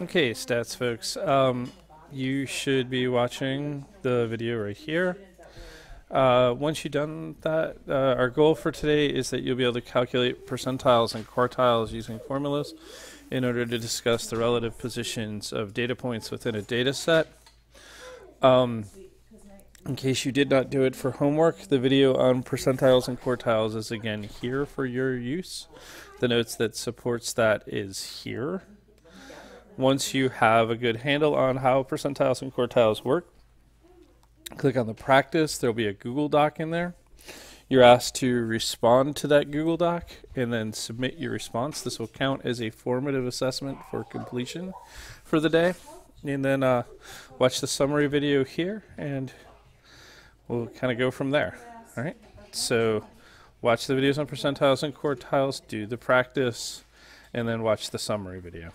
Okay, stats folks. Um, you should be watching the video right here. Uh, once you've done that, uh, our goal for today is that you'll be able to calculate percentiles and quartiles using formulas in order to discuss the relative positions of data points within a data set. Um, in case you did not do it for homework, the video on percentiles and quartiles is again here for your use. The notes that supports that is here. Once you have a good handle on how percentiles and quartiles work, click on the practice. There'll be a Google Doc in there. You're asked to respond to that Google Doc and then submit your response. This will count as a formative assessment for completion for the day. And then uh, watch the summary video here, and we'll kind of go from there. All right. So watch the videos on percentiles and quartiles, do the practice, and then watch the summary video.